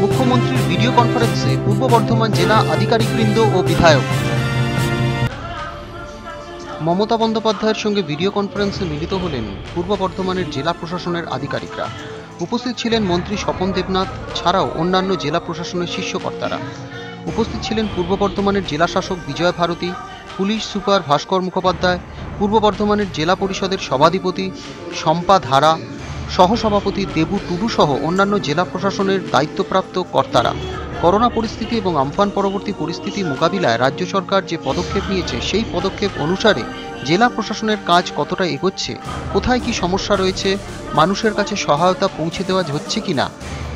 মুখ্যমন্ত্রীর ভিডিও কনফারেন্সে পূর্ব বর্ধমান জেলা আধিকারিকবৃন্দ ও বিধায়ক। মমতা বন্দ্যোপাধ্যায়ের সঙ্গে ভিডিও কনফারেন্সে মিলিত হলেন পূর্ব বর্ধমানের জেলা প্রশাসনের আধিকারিকরা। উপস্থিত ছিলেন মন্ত্রী স্বপন দেবনাথ, ছাড়াও অন্যান্য জেলা প্রশাসনের শীর্ষকর্তারা। উপস্থিত ছিলেন পূর্ব বর্ধমানের জেলা শাসক বিজয় ভারতী, পুলিশ সুপার ভাস্কর মুখোপাধ্যায়, পূর্ব বর্ধমানের জেলা পরিষদের সভাধিপতি শম্পা ধারা সহসভাপতি দেবু টুডু সহ অন্যান্য জেলা প্রশাসনের দায়িত্বপ্রাপ্ত কর্তারা। করোনা পরিস্থিতি এবং আমফান পরবর্তী পরিস্থিতি মোকাবিলায় রাজ্য সরকার যে পদক্ষেপ নিয়েছে, সেই পদক্ষেপ অনুসারে জেলা প্রশাসনের কাজ কতটা এগোচ্ছে, কোথায় কি সমস্যা রয়েছে, মানুষের কাছে সহায়তা পৌঁছে দেওয়া হচ্ছে কিনা,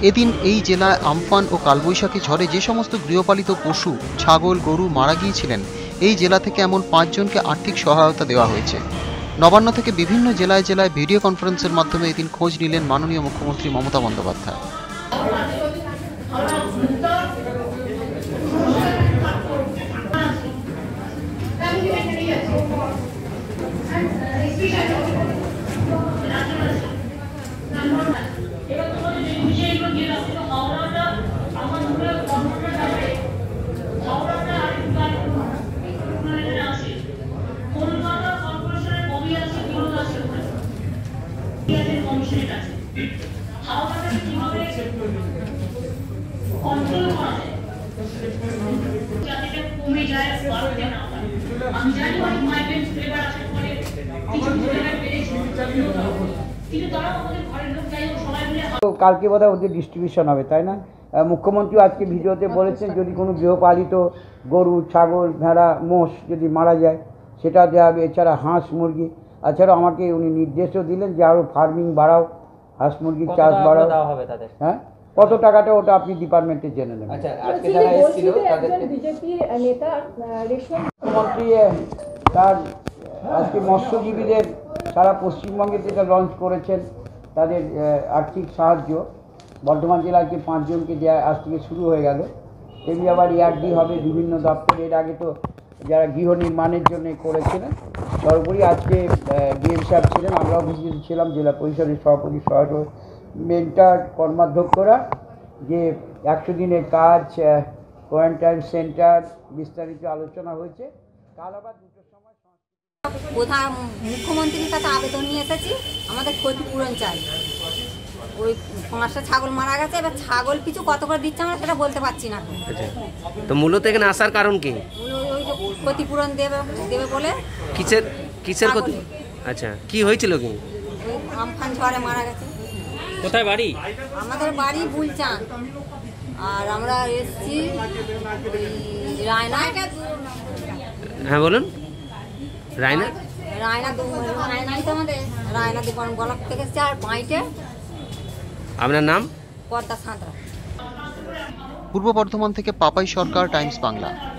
এদিন এই জেলায় আমফান ও কালবৈশাখী ঝড়ে যে সমস্ত গৃহপালিত পশু, ছাগল, গরু মারা গিয়েছিলেন, এই জেলা থেকে এমন পাঁচজনকে আর্থিক সহায়তা দেওয়া হয়েছে। নবান্ন থেকে বিভিন্ন জেলায় জেলায় ভিডিও কনফারেন্সের মাধ্যমে এদিন খোঁজ নিলেন মাননীয় মুখ্যমন্ত্রী মমতা বন্দ্যোপাধ্যায় কালকে বোধহয় ওদের ডিস্ট্রিবিউশন হবে, তাই না? মুখ্যমন্ত্রী আজকে ভিডিওতে বলেছেন, যদি কোনো গৃহপালিত গরু, ছাগল, ভেড়া, মোষ যদি মারা যায়, সেটা দেওয়া হবে। এছাড়া হাঁস, মুরগি এছাড়াও আমাকে উনি নির্দেশও দিলেন যে আরও ফার্মিং বাড়াও হাঁস মুরগির চাষ বাড়াও। হবে তাদের? হ্যাঁ? কত টাকাটা ওটা আপনি ডিপার্টমেন্টে জেনে নেবেন। আচ্ছা মুখ্যমন্ত্রী তার আজকে মৎস্যজীবীদের সারা পশ্চিমবঙ্গে যেটা লঞ্চ করেছেন তাদের আর্থিক সাহায্য। বর্ধমান জেলায় যে পাঁচজনকে দেওয়া আজ থেকে শুরু হয়ে গেল তেমনি আবার ইয়ারডি হবে বিভিন্ন দপ্তর। এর আগে তো যারা গৃহ নির্মাণের জন্য করেছিলেন সর্বোপরি আজকে ডিএম সাহেব ছিলেন আমরাও ভিজিট ছিলাম জেলা পরিষদের সভাপতি সহ মেন্টার কর্মাধ্যক্ষরা যে একশো দিনের কাজ কোয়ারেন্টাইন সেন্টার বিস্তারিত আলোচনা হয়েছে। কাল আবার দুটোর সময় প্রধান মুখ্যমন্ত্রীর কাছে আবেদন নিয়ে এসেছি। আমাদের ক্ষতিপূরণ চাই। ওই পাঁচটা ছাগল মারা গেছে এবার ছাগল পিছু কত করে দিচ্ছে আমরা সেটা বলতে পারছি না। তো মূলত এখানে আসার কারণ কি? ক্ষতিপূরণ দেবে দেবে বলে কিসের কিসের ক্ষতি? আচ্ছা কি হয়েছিল কি? আমফান ঝড়ে মারা গেছে। কোথায় বাড়ি? আমাদের বাড়ি বুলচান আর আমরা এসছি রায়না হ্যাঁ বলুন। রায়না? রায়না দু- রায়নাই তো আমাদের। রায়না দোকান গলক থেকে এসছি আর আপনার নাম? পর্দা সাঁতরা। পূর্ব বর্ধমান থেকে পাপাই সরকার টাইমস বাংলা।